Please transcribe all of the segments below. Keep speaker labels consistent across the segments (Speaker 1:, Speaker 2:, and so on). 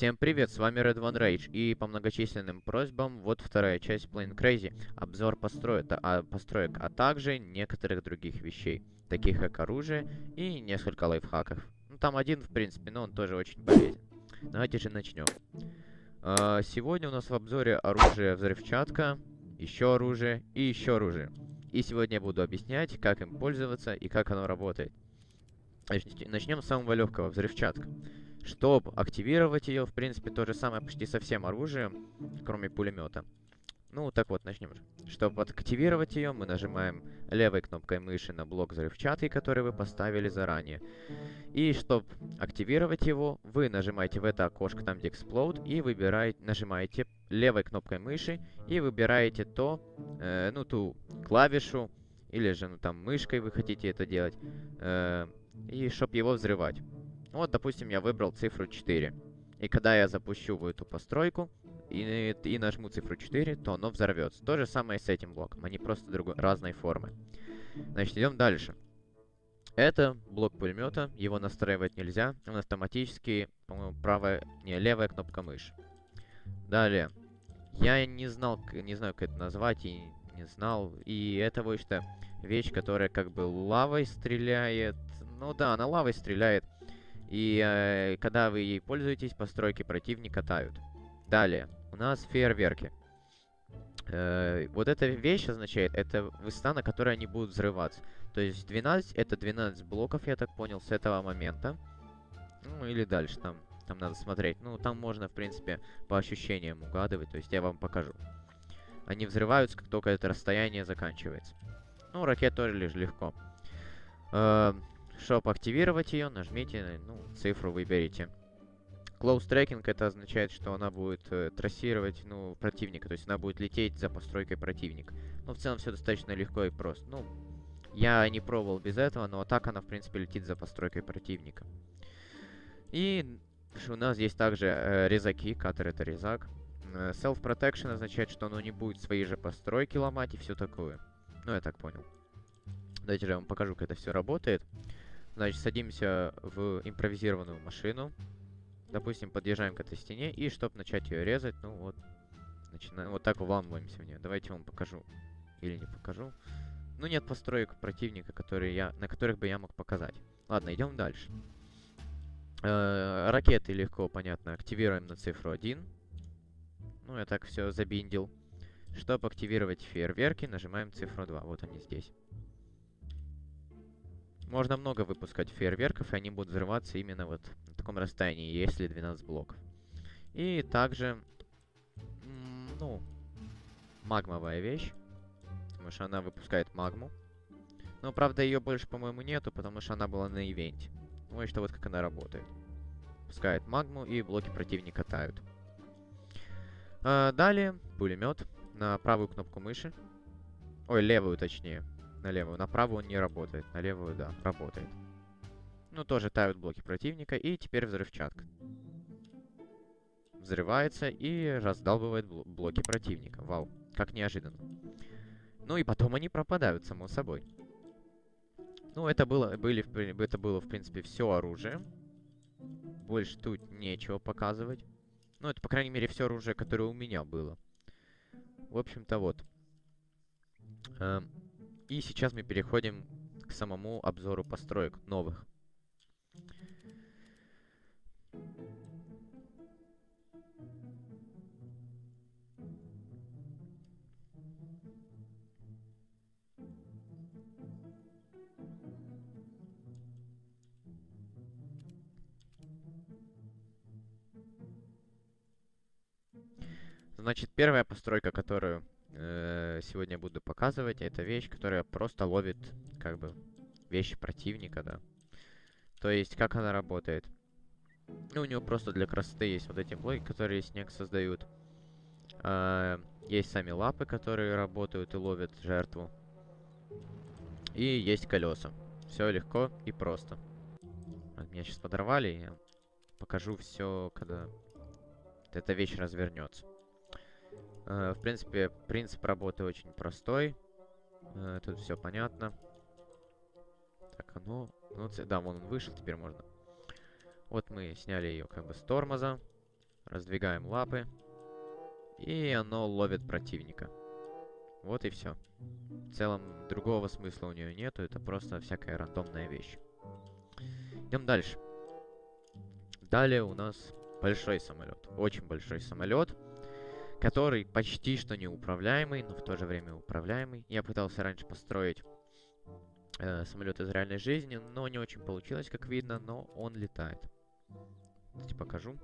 Speaker 1: Всем привет, с вами Red One Rage, и по многочисленным просьбам, вот вторая часть Plane Crazy, обзор построек, а, построек, а также некоторых других вещей, таких как оружие и несколько лайфхаков. Ну, там один, в принципе, но он тоже очень полезен. Давайте же начнем. А, сегодня у нас в обзоре оружие взрывчатка, еще оружие и еще оружие. И сегодня я буду объяснять, как им пользоваться и как оно работает. Начнем с самого легкого, взрывчатка. Чтобы активировать ее, в принципе, то же самое почти со всем оружием, кроме пулемета. Ну, так вот, начнем же. Чтобы активировать ее, мы нажимаем левой кнопкой мыши на блок взрывчатки, который вы поставили заранее. И чтобы активировать его, вы нажимаете в это окошко, там где Explode, и выбираете, нажимаете левой кнопкой мыши и выбираете то, э, ну, ту клавишу, или же, ну, там, мышкой вы хотите это делать, э, и чтобы его взрывать. Вот, допустим, я выбрал цифру 4. И когда я запущу в эту постройку и, и нажму цифру 4, то оно взорвется. То же самое с этим блоком. Они просто другой, разной формы. Значит, идем дальше. Это блок пулемета. Его настраивать нельзя. Он автоматически, по-моему, правая, не, левая кнопка мыши. Далее. Я не знал, не знаю, как это назвать, и не знал. И это вот что вещь, которая как бы лавой стреляет. Ну да, она лавой стреляет. И э, когда вы ей пользуетесь, постройки противника тают. Далее, у нас фейерверки. Э, вот эта вещь означает, это высота, на которой они будут взрываться. То есть 12, это 12 блоков, я так понял, с этого момента. Ну, или дальше, там, там надо смотреть. Ну, там можно, в принципе, по ощущениям угадывать, то есть я вам покажу. Они взрываются, как только это расстояние заканчивается. Ну, ракет тоже лишь легко. Э, чтобы активировать ее, нажмите, ну, цифру выберите. Close tracking это означает, что она будет э, трассировать, ну, противника, то есть она будет лететь за постройкой противника. Ну, в целом все достаточно легко и просто. Ну, я не пробовал без этого, но так она, в принципе, летит за постройкой противника. И у нас есть также э, резаки, катер это резак. Э, Self-protection означает, что оно не будет свои же постройки ломать и все такое. Ну, я так понял. Давайте же я вам покажу, как это все работает. Значит, садимся в импровизированную машину. Допустим, подъезжаем к этой стене. И чтобы начать ее резать, ну вот, начинаем, вот так вламываемся в нее. Давайте вам покажу. Или не покажу. Ну, нет построек противника, которые я, на которых бы я мог показать. Ладно, идем дальше. Э ракеты легко, понятно, активируем на цифру 1. Ну, я так все забиндил. Чтобы активировать фейерверки, нажимаем цифру 2. Вот они здесь. Можно много выпускать фейерверков, и они будут взрываться именно вот на таком расстоянии, если 12 блоков. И также, ну, магмовая вещь, потому что она выпускает магму. Но, правда, ее больше, по-моему, нету, потому что она была на ивенте. Ну и что вот как она работает. Пускает магму, и блоки противника тают. А, далее, пулемет на правую кнопку мыши. Ой, левую точнее на левую. На правую он не работает. На левую, да, работает. Ну, тоже тают блоки противника. И теперь взрывчатка. Взрывается и раздалбывает бл блоки противника. Вау, как неожиданно. Ну и потом они пропадают, само собой. Ну, это было, были, это было, в принципе, все оружие. Больше тут нечего показывать. Ну, это, по крайней мере, все оружие, которое у меня было. В общем-то, вот. Эм, и сейчас мы переходим к самому обзору построек новых. Значит, первая постройка, которую сегодня буду показывать, это вещь, которая просто ловит, как бы, вещи противника, да. То есть, как она работает. Ну, у него просто для красоты есть вот эти блоки, которые снег создают. Э, есть сами лапы, которые работают и ловят жертву. И есть колеса. Все легко и просто. Вот, меня сейчас подорвали, я покажу все, когда эта вещь развернется. Э, в принципе, принцип работы очень простой. Э, тут все понятно. Так, а ну... ну да, вон он вышел, теперь можно. Вот мы сняли ее как бы с тормоза. раздвигаем лапы, и оно ловит противника. Вот и все. В целом, другого смысла у нее нету, это просто всякая рандомная вещь. Идем дальше. Далее у нас большой самолет. Очень большой самолет, который почти что неуправляемый, но в то же время управляемый. Я пытался раньше построить э, самолет из реальной жизни, но не очень получилось, как видно, но он летает. Давайте покажу.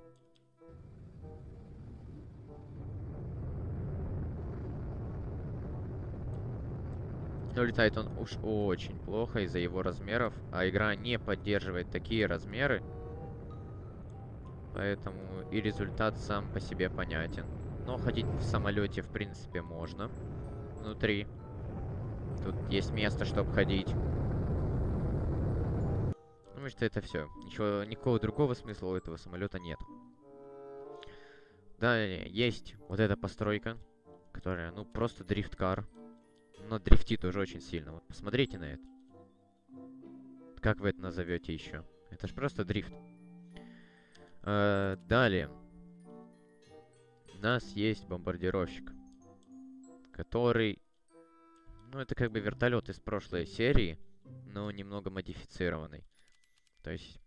Speaker 1: Но летает он уж очень плохо из-за его размеров, а игра не поддерживает такие размеры. Поэтому и результат сам по себе понятен. Но ходить в самолете, в принципе, можно. Внутри. Тут есть место, чтобы ходить. Думаю, что это все. Ничего, никакого другого смысла у этого самолета нет. Далее, есть вот эта постройка, которая, ну, просто дрифткар но дрифтит уже очень сильно. Вот посмотрите на это. Как вы это назовете еще? Это же просто дрифт. Э, далее. У нас есть бомбардировщик. Который... Ну, это как бы вертолет из прошлой серии, но немного модифицированный. То есть,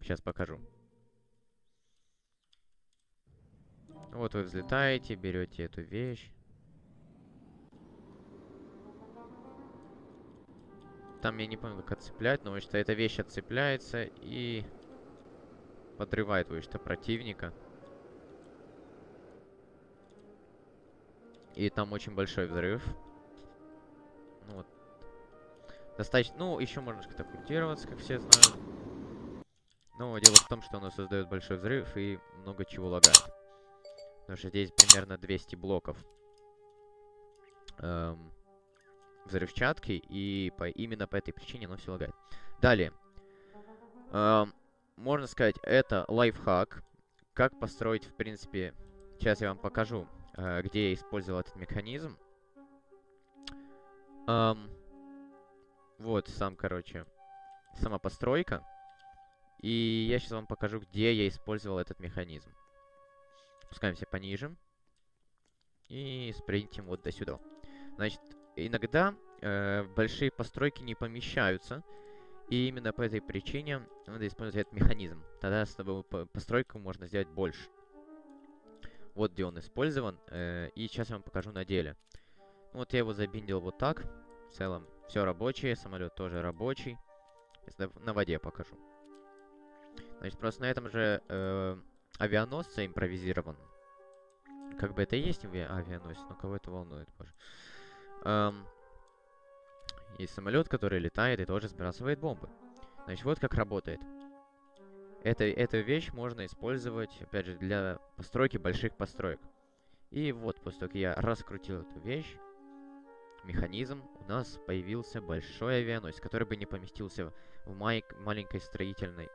Speaker 1: сейчас покажу. Вот вы взлетаете, берете эту вещь. Там я не помню, как отцеплять, но что эта вещь отцепляется и подрывает вы что противника. И там очень большой взрыв. Ну вот. Достаточно... Ну, еще можно катапультироваться, как все знают. Но дело в том, что оно создает большой взрыв и много чего лагает. Потому что здесь примерно 200 блоков. Эм, взрывчатки, и по, именно по этой причине оно все лагает. Далее. Э, можно сказать, это лайфхак. Как построить, в принципе... Сейчас я вам покажу, где я использовал этот механизм. Эм, вот сам, короче, сама постройка. И я сейчас вам покажу, где я использовал этот механизм. Спускаемся пониже. И спринтим вот до сюда. Значит, иногда э, большие постройки не помещаются. И именно по этой причине надо использовать этот механизм. Тогда с тобой постройку можно сделать больше. Вот где он использован. Э, и сейчас я вам покажу на деле. Вот я его забиндил вот так. В целом все рабочее. Самолет тоже рабочий. Сейчас на воде покажу. Значит, просто на этом же э, авианосце импровизирован. Как бы это и есть авианосец, но кого это волнует, боже. Эм, есть самолет, который летает и тоже сбрасывает бомбы. Значит, вот как работает. Это, эту вещь можно использовать, опять же, для постройки больших построек. И вот, после того, как я раскрутил эту вещь, механизм, у нас появился большой авианосец, который бы не поместился в маленькой строительной,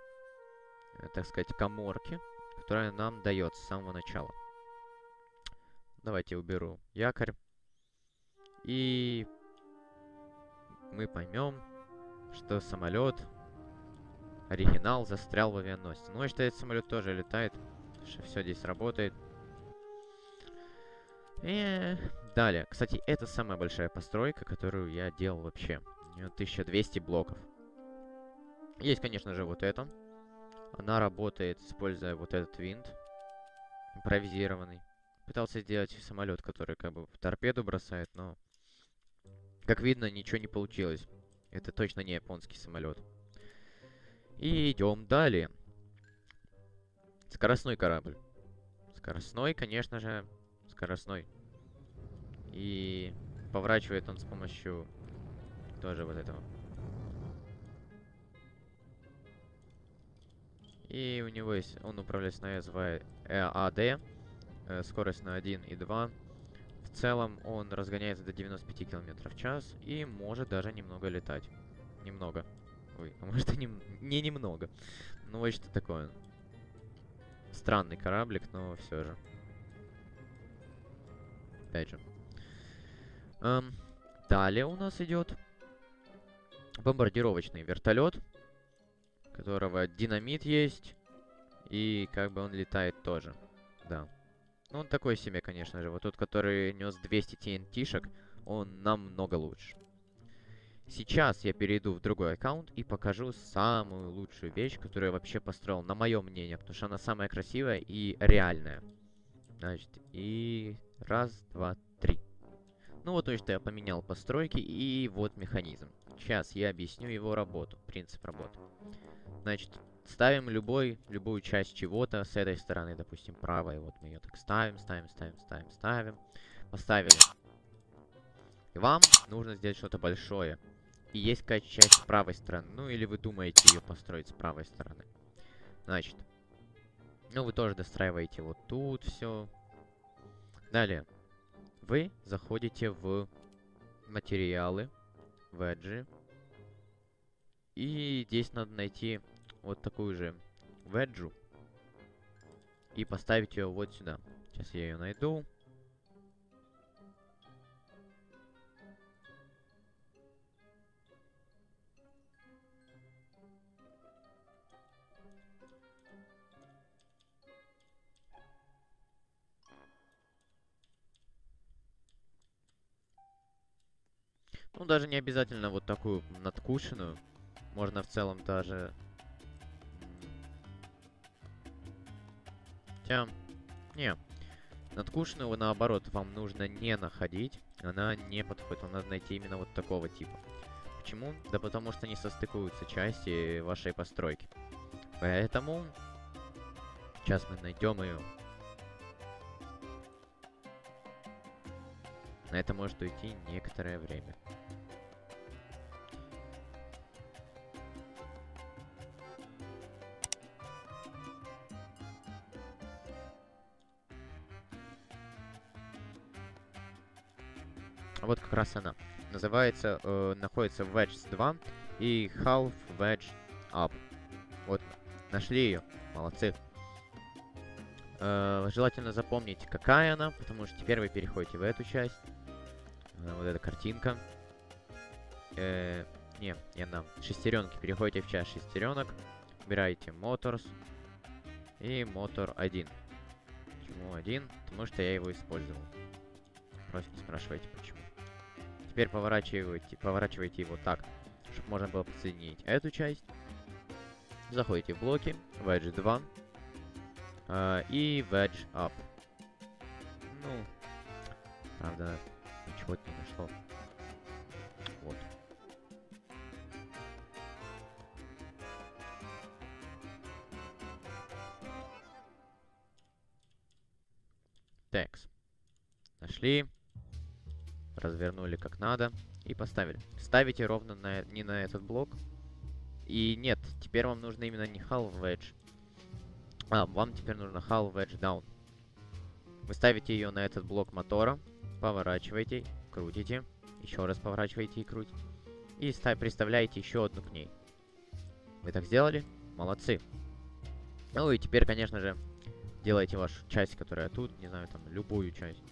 Speaker 1: э, так сказать, коморке, которая нам дается с самого начала. Давайте уберу якорь. И мы поймем, что самолет оригинал застрял в авианосце. Ну, что этот самолет тоже летает, все здесь работает. И далее. Кстати, это самая большая постройка, которую я делал вообще. У нее 1200 блоков. Есть, конечно же, вот это. Она работает, используя вот этот винт. Импровизированный. Пытался сделать самолет, который как бы торпеду бросает, но как видно, ничего не получилось. Это точно не японский самолет. И идем далее. Скоростной корабль. Скоростной, конечно же, скоростной. И поворачивает он с помощью тоже вот этого. И у него есть, он управляется на СВ АД, э, скорость на 1 и 2. В целом он разгоняется до 95 км в час и может даже немного летать. Немного. Ой, а может и не, не немного. Ну вот что такое. Странный кораблик, но все же. Опять же. Эм, далее у нас идет бомбардировочный вертолет, которого динамит есть, и как бы он летает тоже. да. Ну, он такой себе, конечно же. Вот тот, который нес 200 TNT-шек, он намного лучше. Сейчас я перейду в другой аккаунт и покажу самую лучшую вещь, которую я вообще построил, на мое мнение, потому что она самая красивая и реальная. Значит, и раз, два, три. Ну вот, то есть я поменял постройки, и вот механизм. Сейчас я объясню его работу, принцип работы. Значит, ставим любой, любую часть чего-то с этой стороны, допустим, правой. Вот мы ее так ставим, ставим, ставим, ставим, ставим. Поставили. И вам нужно сделать что-то большое. И есть какая-то часть с правой стороны. Ну, или вы думаете ее построить с правой стороны. Значит. Ну, вы тоже достраиваете вот тут все. Далее. Вы заходите в материалы, веджи. И здесь надо найти вот такую же веджу. И поставить ее вот сюда. Сейчас я ее найду. Ну, даже не обязательно вот такую надкушенную. Можно в целом даже... Хотя... Не. Надкушенную, наоборот, вам нужно не находить. Она не подходит. Вам надо найти именно вот такого типа. Почему? Да потому что не состыкуются части вашей постройки. Поэтому... Сейчас мы найдем ее. На это может уйти некоторое время. Вот как раз она. Называется, э, находится в Wedge 2 и Half Wedge Up. Вот, нашли ее. Молодцы. Э, желательно запомнить, какая она, потому что теперь вы переходите в эту часть. Э, вот эта картинка. Э, не, не на шестеренки. Переходите в часть шестеренок. Выбираете Motors и Мотор 1. Почему один? Потому что я его использовал. Просто не спрашивайте, почему. Теперь поворачивайте, поворачивайте его так, чтобы можно было подсоединить эту часть. Заходите в блоки, Wedge 2 э, и Wedge Up. Ну, правда, ничего не нашло. Вот. Текс. Нашли развернули как надо и поставили. Ставите ровно на, не на этот блок. И нет, теперь вам нужно именно не half wedge. А, вам теперь нужно half wedge down. Вы ставите ее на этот блок мотора, поворачиваете, крутите, еще раз поворачиваете и крутите. И приставляете еще одну к ней. Вы так сделали? Молодцы. Ну и теперь, конечно же, делайте вашу часть, которая тут, не знаю, там, любую часть.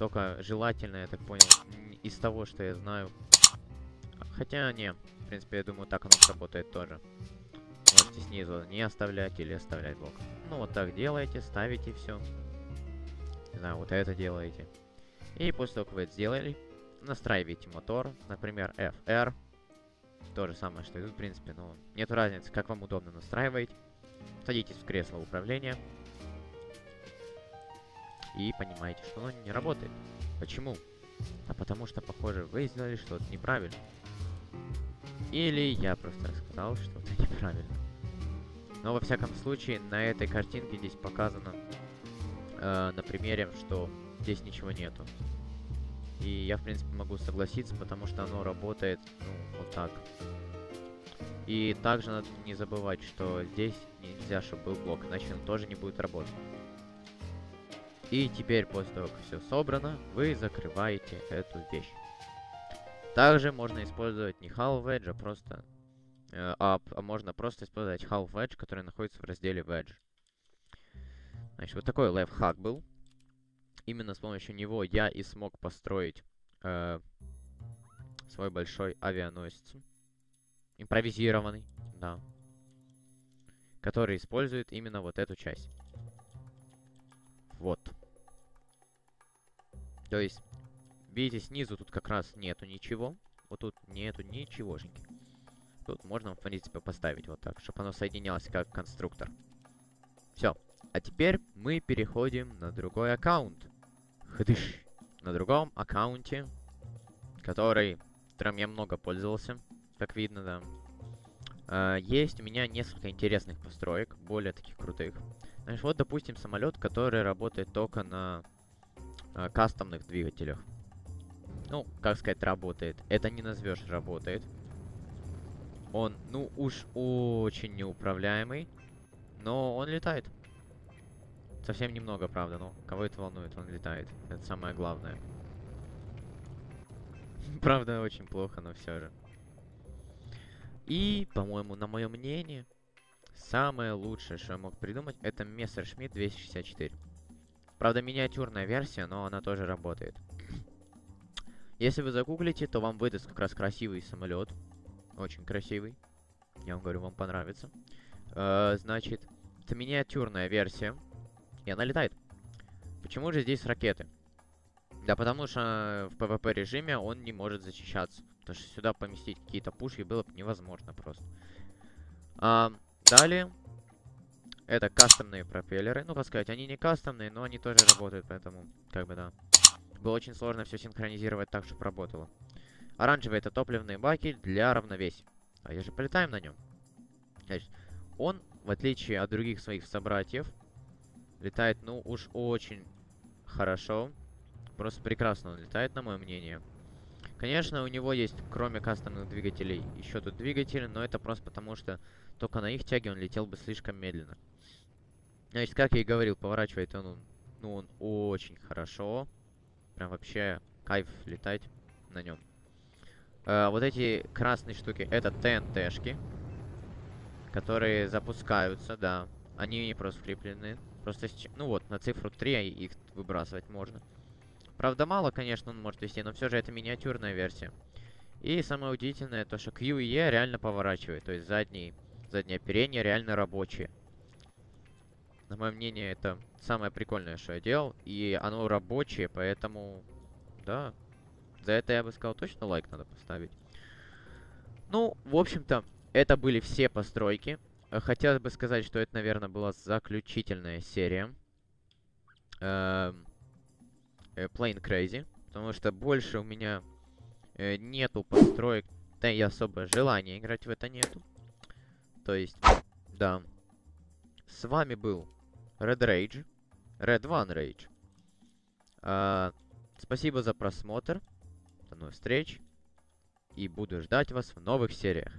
Speaker 1: Только желательно, я так понял, из того, что я знаю. Хотя, не, в принципе, я думаю, так оно сработает тоже. Можете снизу не оставлять или оставлять блок. Ну, вот так делаете, ставите все. Не знаю, вот это делаете. И после того, как вы это сделали, настраиваете мотор, например, FR. То же самое, что и тут, в принципе, но нет разницы, как вам удобно настраивать. Садитесь в кресло управления и понимаете, что оно не работает. Почему? А потому что, похоже, вы сделали что-то неправильно. Или я просто рассказал что-то неправильно. Но во всяком случае, на этой картинке здесь показано э, на примере, что здесь ничего нету. И я, в принципе, могу согласиться, потому что оно работает, ну, вот так. И также надо не забывать, что здесь нельзя, чтобы был блок, иначе он тоже не будет работать. И теперь, после того, как все собрано, вы закрываете эту вещь. Также можно использовать не half wedge, а просто... Э, а, а можно просто использовать half wedge, который находится в разделе wedge. Значит, вот такой лайфхак был. Именно с помощью него я и смог построить э, свой большой авианосец. Импровизированный, да. Который использует именно вот эту часть. То есть, видите, снизу тут как раз нету ничего. Вот тут нету ничегошеньки. Тут можно, в принципе, поставить вот так, чтобы оно соединялось как конструктор. Все. А теперь мы переходим на другой аккаунт. Хдыш. На другом аккаунте, который, которым я много пользовался, как видно, да. А, есть у меня несколько интересных построек, более таких крутых. Знаешь, вот, допустим, самолет, который работает только на кастомных двигателях. Ну, как сказать, работает. Это не назовешь работает. Он, ну, уж очень неуправляемый. Но он летает. Совсем немного, правда, но кого это волнует, он летает. Это самое главное. Правда, очень плохо, но все же. И, по-моему, на мое мнение, самое лучшее, что я мог придумать, это Messerschmitt 264. Правда, миниатюрная версия, но она тоже работает. Если вы загуглите, то вам выдаст как раз красивый самолет. Очень красивый. Я вам говорю, вам понравится. Э, значит, это миниатюрная версия. И она летает. Почему же здесь ракеты? Да потому что в PvP режиме он не может защищаться. Потому что сюда поместить какие-то пушки было бы невозможно просто. А, далее. Это кастомные пропеллеры. Ну, сказать, они не кастомные, но они тоже работают, поэтому, как бы, да. Было очень сложно все синхронизировать так, чтобы работало. Оранжевый это топливные баки для равновесия. А я же полетаем на нем. Значит, он, в отличие от других своих собратьев, летает, ну, уж очень хорошо. Просто прекрасно он летает, на мое мнение. Конечно, у него есть, кроме кастомных двигателей, еще тут двигатели, но это просто потому, что только на их тяге он летел бы слишком медленно. Значит, как я и говорил, поворачивает он, ну, он очень хорошо. Прям вообще кайф летать на нем. Э, вот эти красные штуки, это ТНТшки, которые запускаются, да. Они не просто скреплены. Просто, ну вот, на цифру 3 их выбрасывать можно. Правда, мало, конечно, он может вести, но все же это миниатюрная версия. И самое удивительное, то что Q и E реально поворачивает. То есть задний, заднее оперение реально рабочее. На мое мнение, это самое прикольное, что я делал. И оно рабочее, поэтому... Да. За это я бы сказал, точно лайк надо поставить. Ну, в общем-то, это были все постройки. Хотелось бы сказать, что это, наверное, была заключительная серия. Эм, э, Plane Crazy. Потому что больше у меня э, нету построек. Да и особо желания играть в это нету. То есть, да. С вами был Red Rage. Red One Rage. А, спасибо за просмотр. До новых встреч. И буду ждать вас в новых сериях.